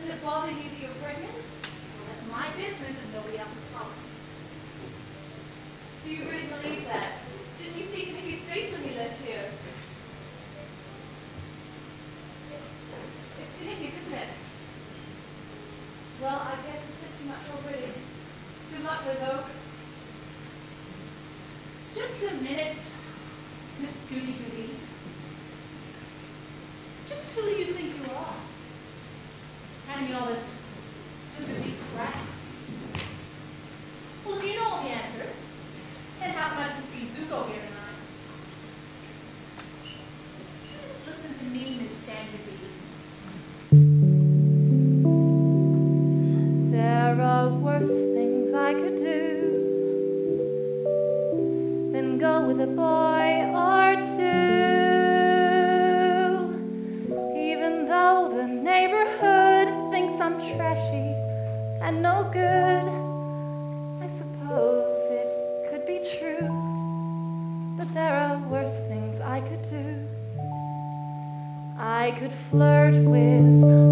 Does it bother you that you're pregnant? Well, that's my business and nobody else's problem. Do you really believe that? Didn't you see Kenickie's face when we left here? It's Kenickie's, isn't it? Well, I guess we've said too much already. Good luck, Rizzo. Just a minute, Miss Goody Goody. Just who do you think you are? All this sympathy crap. Well, if you know all the answers, then how see Zuko here tonight? Just listen to me, Miss. There are worse things I could do than go with a boy or I could. Flirt with.